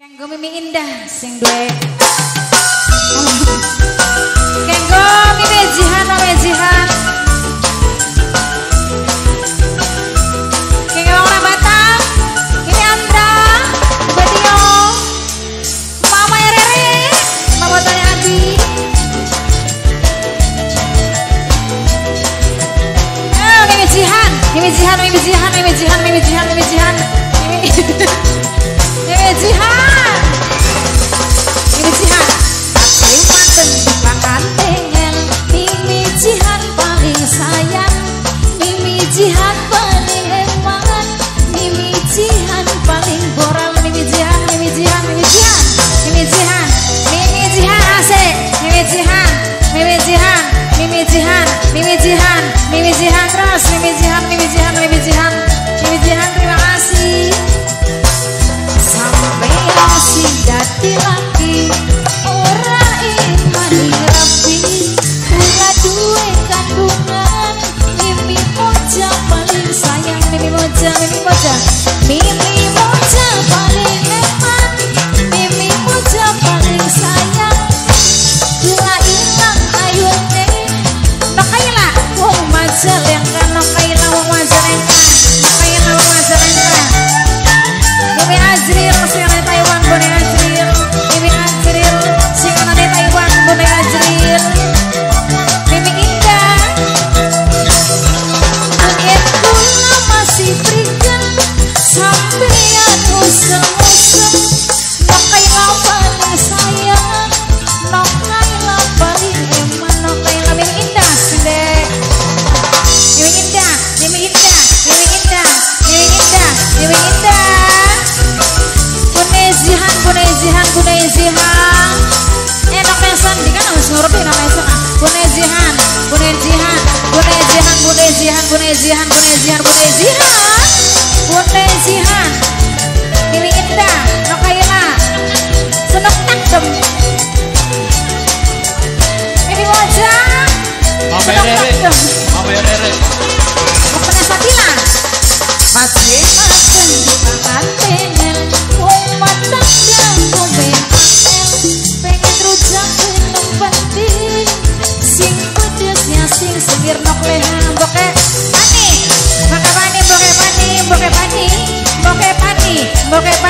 Kanggo mimi indah sing duwe. Kanggo mimi jihan mami jihan. Kanggo orang Batam, ini Andra, Betio, Mama Rere, Mama Tanya Adi. Eh, mimi jihan, mimi jihan, mimi jihan, mimi jihan, mimi jihan, mimi jihan. Mimi Mimi jihan. Bunezihan, bunezihan, bunezihan. Enak mesan, takdem. Mimi wajah, Mama senok Rere, takdem. Mama Rere. Pokoknya Sabila Masih makan dimakan pengen Wong matang dan ngombe angel Pengen rujak minum penting Sing pedesnya sing sengir nok leha Boke pani Boke pani, boke pani, boke pani Boke pani, boke pani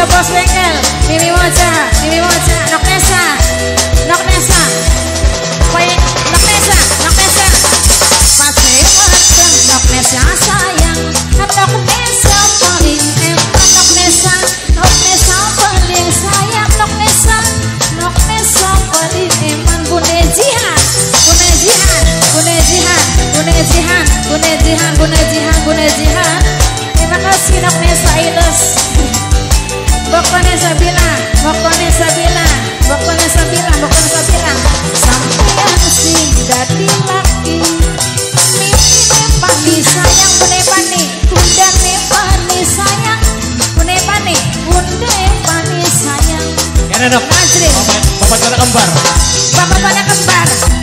Moja bos bengkel. Mimi Moja Mimi Moja Nok Nesa Nok Nesa. Koi Nok Nesa Nok Nesa. Mateng Nok Nesa sayang. Nok Nesa paling enak Nok Nesa Nok Nesa paling sayang. Nok Nesa Nok Nesa paling eman Bune Jihan Bune Jihan Bune Jihan Bune Jihan Bune Jihan Bune Jihan Bune Jihan. Terima kasih Nok Nesa Ilus Pokoknya saya bilang, pokoknya saya bilang, pokoknya saya bilang, pokoknya saya bilang. Sampai sing dadi laki Mimpi nepani sayang menepani Bunda nepani sayang Menepani, bunda nepani sayang. Ya dok, bapak, bapak tanah kembar. Bapak tanah kembar.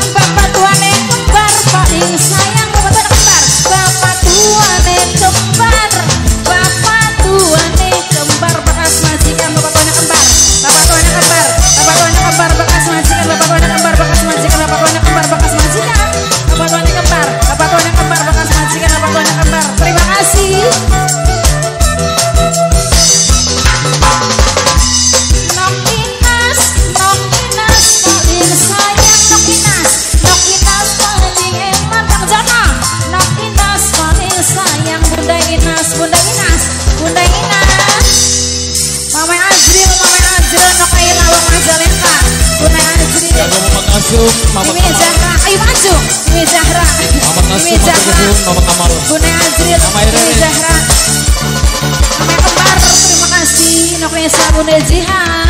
Yang mau Zahra, ayo maju. Dewi Zahra. Mama Kasum, Mama Kamal. Bunda Azril, Dewi Zahra. Mama Kembar, terima kasih. Noknesa Bunda Jihan.